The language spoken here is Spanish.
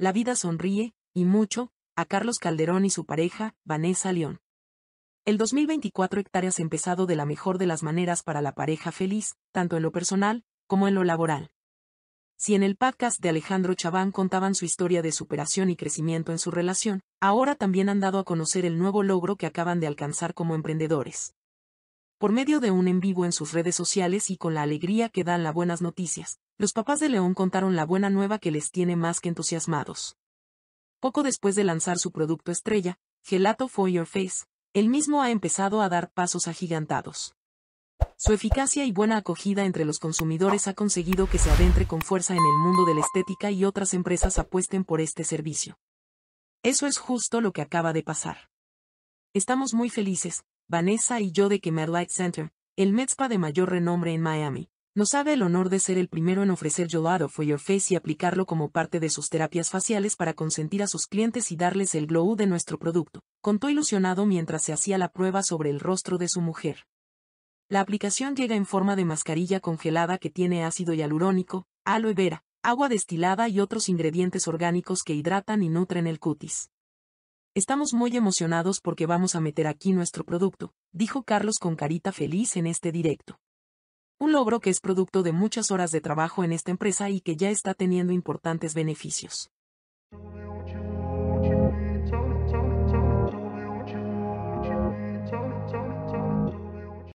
La vida sonríe, y mucho, a Carlos Calderón y su pareja, Vanessa León. El 2024 hectáreas empezado de la mejor de las maneras para la pareja feliz, tanto en lo personal, como en lo laboral. Si en el podcast de Alejandro Chaván contaban su historia de superación y crecimiento en su relación, ahora también han dado a conocer el nuevo logro que acaban de alcanzar como emprendedores. Por medio de un en vivo en sus redes sociales y con la alegría que dan las buenas noticias, los papás de León contaron la buena nueva que les tiene más que entusiasmados. Poco después de lanzar su producto estrella, Gelato for Your Face, el mismo ha empezado a dar pasos agigantados. Su eficacia y buena acogida entre los consumidores ha conseguido que se adentre con fuerza en el mundo de la estética y otras empresas apuesten por este servicio. Eso es justo lo que acaba de pasar. Estamos muy felices, Vanessa y yo de que Medlight Center, el Medspa de mayor renombre en Miami, nos haga el honor de ser el primero en ofrecer Gelato for Your Face y aplicarlo como parte de sus terapias faciales para consentir a sus clientes y darles el glow de nuestro producto, contó ilusionado mientras se hacía la prueba sobre el rostro de su mujer. La aplicación llega en forma de mascarilla congelada que tiene ácido hialurónico, aloe vera, agua destilada y otros ingredientes orgánicos que hidratan y nutren el cutis. Estamos muy emocionados porque vamos a meter aquí nuestro producto, dijo Carlos con carita feliz en este directo. Un logro que es producto de muchas horas de trabajo en esta empresa y que ya está teniendo importantes beneficios.